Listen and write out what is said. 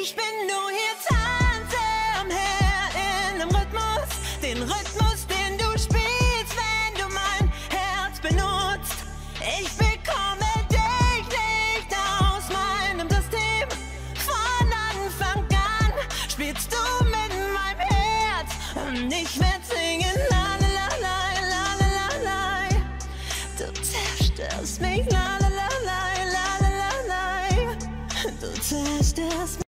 Ich bin nur hier Tanz am Herr in einem Rhythmus, den Rhythmus, den du spielst, wenn du mein Herz benutzt. Ich bekomme dich nicht aus meinem System. Von Anfang an spielst du mit meinem Herz und ich werd singen. La la la la la la la. Du zerstörst mich. La la la la la la la la. Du zerstörst mich.